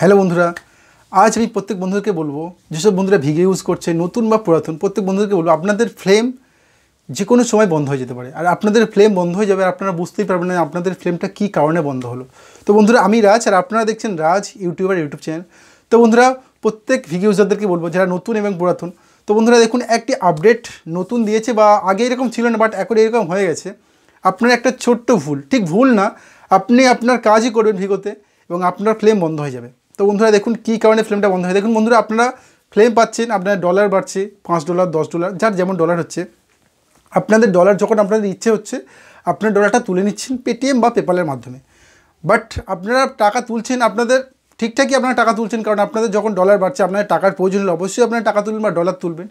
Hello বন্ধুরা, আজ আমি প্রত্যেক বন্ধুদেরকে বলব, যেসব বন্ধুরা ভিগে ইউজ করছে, নতুন বা পুরাতন, প্রত্যেক বন্ধুদেরকে বলব, আপনাদের ফ্লেম যে কোনো সময় বন্ধ হয়ে যেতে পারে। আর আপনাদের ফ্লেম বন্ধ হয়ে যাবে আপনারা বুঝতেই পারবেন না আপনাদের ফ্লেমটা কী কারণে বন্ধ হলো। তো বন্ধুরা, আমি রাজ আর আপনারা দেখছেন রাজ ইউটিউবার ইউটিউব চ্যানেল। তো বন্ধুরা, প্রত্যেক ভিগে ইউজারদেরকে বলব, যারা নতুন এবং পুরাতন, তো বন্ধুরা দেখুন, একটি আপডেট নতুন দিয়েছে বা আগে এরকম ছিল না বাট এখন এরকম হয়ে গেছে। আপনার একটা ছোট্ট ভুল, ঠিক ভুল না, আপনি আপনার কাজই করবেন ভিগোতে এবং আপনার ফ্লেম বন্ধ হয়ে যাবে। তো বন্ধুরা দেখুন কী কারণে ফ্লেমটা বন্ধ হয়। দেখুন বন্ধুরা, আপনারা ফ্লেম পাচ্ছেন আপনার ডলার বাড়ছে, পাঁচ ডলার দশ ডলার যার যেমন ডলার হচ্ছে। আপনাদের ডলার যখন আপনাদের ইচ্ছে হচ্ছে, আপনার ডলারটা তুলে নিচ্ছেন পেটিএম বা পেপালের মাধ্যমে। বাট আপনারা টাকা তুলছেন আপনাদের, ঠিকঠাকই আপনারা টাকা তুলছেন, কারণ আপনাদের যখন ডলার বাড়ছে আপনার টাকার প্রয়োজন হলে অবশ্যই আপনারা টাকা তুলবেন বা ডলার তুলবেন।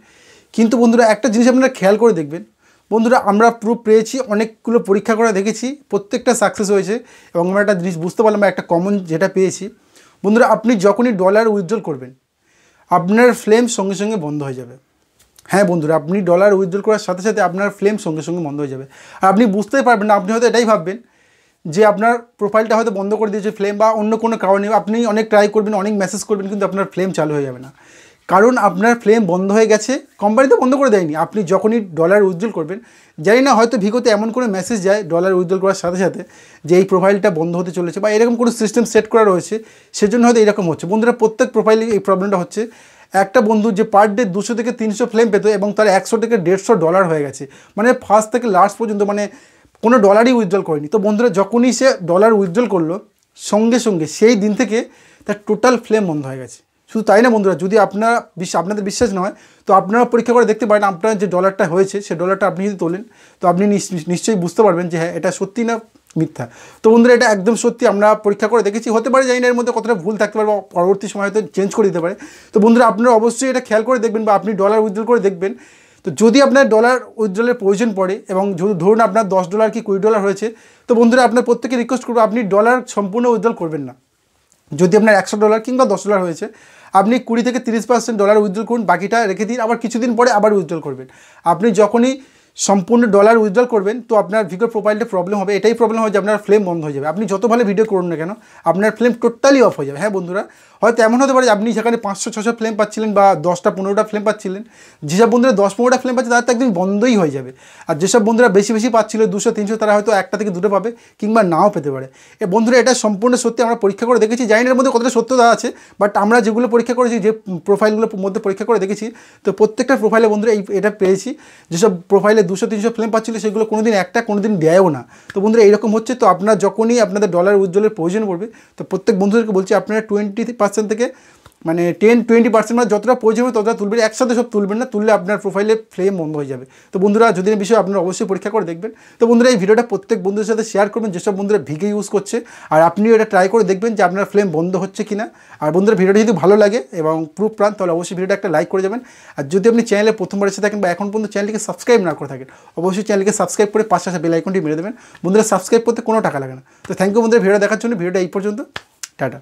কিন্তু বন্ধুরা, একটা জিনিস আপনারা খেয়াল করে দেখবেন। বন্ধুরা, আমরা প্রুফ পেয়েছি, অনেকগুলো পরীক্ষা করে দেখেছি, প্রত্যেকটা সাকসেস হয়েছে। এবং আমরা একটা জিনিস বুঝতে পারলাম একটা কমন যেটা পেয়েছি বন্ধুরা, আপনি যখনই ডলার উইথড্রল করবেন, আপনার ফ্লেম সঙ্গে সঙ্গে বন্ধ হয়ে যাবে। হ্যাঁ বন্ধুরা, আপনি ডলার উইথড্রল করার সাথে সাথে আপনার ফ্লেম সঙ্গে সঙ্গে বন্ধ হয়ে যাবে। আর আপনি বুঝতেই পারবেন না, আপনি হয়তো এটাই ভাববেন যে আপনার প্রোফাইলটা হয়তো বন্ধ করে দিয়েছে ফ্লেম বা অন্য কোনো কারণে আপনি অনেক ট্রাই করবেন, অনেক মেসেজ করবেন, কিন্তু আপনার ফ্লেম চালু হয়ে যাবে না। কারণ আপনার ফ্লেম বন্ধ হয়ে গেছে কোম্পানিতে বন্ধ করে দেয়নি। আপনি যখনই ডলার উইথড্রল করবেন, জানি না হয়তো ভিগোতে এমন কোনো মেসেজ যায় ডলার উইথড্রল করার সাথে সাথে যে এই প্রোফাইলটা বন্ধ হতে চলেছে বা এরকম কোনো সিস্টেম সেট করা রয়েছে, সেজন্য হয়তো এরকম হচ্ছে। বন্ধুরা, প্রত্যেক প্রোফাইলে এই প্রবলেমটা হচ্ছে, একটা বন্ধু যে পার ডে দুশো থেকে তিনশো ফ্লেম পেতো এবং তার একশো থেকে দেড়শো ডলার হয়ে গেছে মানে ফার্স্ট থেকে লাস্ট পর্যন্ত মানে কোনো ডলারই উইথড্রল করেনি। তো বন্ধুরা, যখনই সে ডলার উইথড্রল করল, সঙ্গে সঙ্গে সেই দিন থেকে তার টোটাল ফ্লেম বন্ধ হয়ে গেছে। শুধু তাই না বন্ধুরা, যদি আপনারা আপনাদের বিশ্বাস নয় তো আপনারা পরীক্ষা করে দেখতে পারেন আপনার যে ডলারটা হয়েছে, সে ডলারটা আপনি যদি তোলেন, তো আপনি নিশ্চয়ই বুঝতে পারবেন যে হ্যাঁ এটা সত্যি না মিথ্যা। তো বন্ধুরা, এটা একদম সত্যি, আমরা পরীক্ষা করে দেখেছি। হতে পারে জানি না এর মধ্যে কতটা ভুল থাকতে পারে বা পরবর্তী সময় হয়তো চেঞ্জ করে দিতে পারে। তো বন্ধুরা, আপনারা অবশ্যই এটা খেয়াল করে দেখবেন বা আপনি ডলার উইথড্রল করে দেখবেন। তো যদি আপনার ডলার উইথড্রলের প্রয়োজন পড়ে এবং যদি ধরুন আপনার দশ ডলার কি কুড়ি ডলার হয়েছে, তো বন্ধুরা, আপনার প্রত্যেকে রিকোয়েস্ট করব, আপনি ডলার সম্পূর্ণ উইথড্রল করবেন না। যদি আপনার একশো ডলার কিংবা দশ ডলার হয়েছে আপনি কুড়ি থেকে তিরিশ পার্সেন্ট ডলার উইথড্রল করুন, বাকিটা রেখে দিন, আবার কিছুদিন পরে আবার উইথড্রল করবেন। আপনি যখনই সম্পূর্ণ ডলার উইথড্রল করবেন, তো আপনার ভিডিও প্রোফাইলটা প্রবলেম হবে। এটাই প্রবলেম হবে যে আপনার ফ্লেম বন্ধ হয়ে যাবে। আপনি যত ভালো ভিডিও করুন না কেন, আপনার ফ্লেম টোটালি অফ হয়ে যাবে। হ্যাঁ বন্ধুরা, হয়তো এমন হতে পারে আপনি সেখানে পাঁচশো, ছশো ফ্লেম পাচ্ছিলেন বা দশটা, পনেরোটা ফ্লেম পাচ্ছিলেন, যেসব বন্ধুরা দশ, পনেরোটা ফ্লেম পাচ্ছে তাদের তো একদিন বন্ধই হয়ে যাবে। আর যেসব বন্ধুরা বেশি বেশি পাচ্ছিল, দুশো, তিনশো, তারা হয়তো একটা থেকে দুটো পাবে, কিংবা নাও পেতে পারে। এ বন্ধুরা, এটা সম্পূর্ণ সত্যি আমরা পরীক্ষা করে দেখেছি। জানি এর মধ্যে কতটা সত্যতা আছে বাট আমরা যেগুলো পরীক্ষা করেছি, যে প্রোফাইলগুলোর মধ্যে পরীক্ষা করে দেখেছি, তো প্রত্যেকটা প্রোফাইলে বন্ধুরা এই, এটা পেয়েছি। যেসব প্রোফাইলে দুশো, তিনশো ফ্লেম পাচ্ছিল, সেগুলো কোনো দিন একটা কোনো দিন দেয়ও না। তো বন্ধুরা, এইরকম হচ্ছে, তো আপনার যখনই আপনাদের ডলার উজ্জ্বলের প্রয়োজন পড়বে, তো প্রত্যেক বন্ধুদেরকে বলছি, আপনারা টোয়েন্টি পার্সেন্ট থেকে মানে টেন টোয়েন্টি পার্সেন্ট মানে যতটা প্রয়োজন হবে ততটা তুলবেন। একসাথে সব তুলবেন না, তুললে আপনার প্রোফাইলে ফ্লেম বন্ধ হয়ে যাবে। তো বন্ধুরা, যদি এই বিষয়ে আপনারা অবশ্যই পরীক্ষা করে দেখবেন। তো বন্ধুরা, এই ভিডিওটা প্রত্যেক বন্ধুদের সাথে শেয়ার করবেন, যেসব বন্ধুরা ভিগে ইউজ করছে। আর আপনিও এটা ট্রাই করে দেখবেন যে আপনার ফ্লেম বন্ধ হচ্ছে কি না আর বন্ধুরা, ভিডিওটা যদি ভালো লাগে এবং প্রুফ প্রাণ তাহলে অবশ্যই ভিডিওটা একটা লাইক করে যাবেন। আর যদি আপনি চ্যানেলে প্রথমবার এসে থাকেন বা এখন পর্যন্ত চ্যানেলটিকে সাবস্ক্রাইব না করে থাকেন, অবশ্যই চ্যানেলকে সাবস্ক্রাইব করে পাশে আসা বেল আইকনটি মেরে দেবেন। বন্ধুরা সাবস্ক্রাইব করতে কোনো টাকা লাগে না। তো থ্যাংক ইউ বন্ধুরা ভিডিও দেখার জন্য। ভিডিওটা এই পর্যন্ত। টাটা।